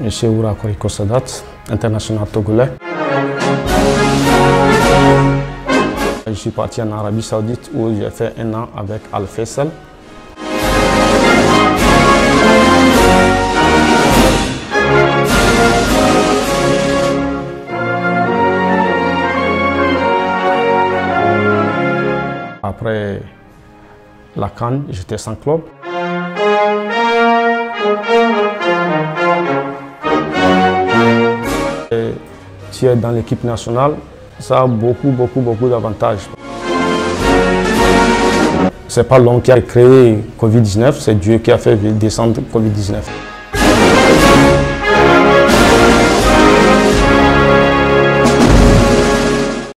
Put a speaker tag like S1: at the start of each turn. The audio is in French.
S1: Oura Koriko Sadat, international togolais. Je suis parti en Arabie Saoudite où j'ai fait un an avec Al Faisal. Après la Cannes, j'étais sans club. Tu dans l'équipe nationale, ça a beaucoup, beaucoup, beaucoup d'avantages. C'est pas l'homme qui a créé Covid-19, c'est Dieu qui a fait descendre Covid-19.